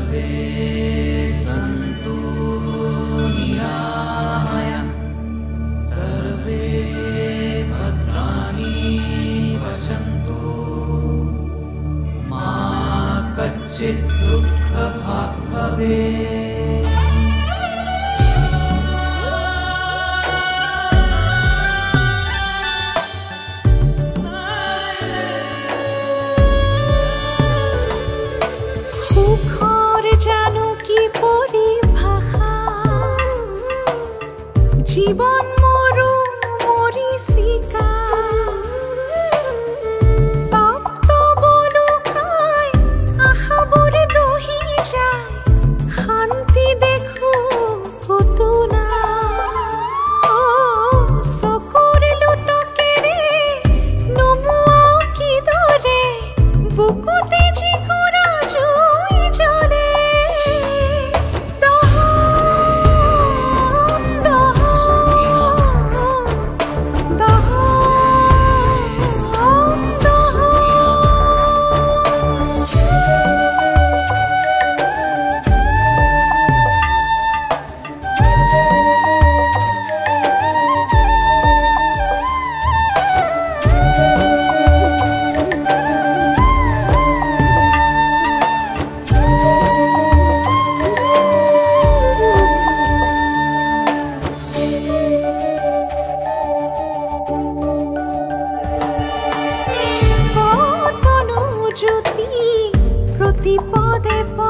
सर्वे सन्तु निराय सर्वे भद्राणि पशन्तु मा कच्चित् दुःखभाग् भवेत् জীৱন মৰো মৰিচিকা பறிப்போதே போ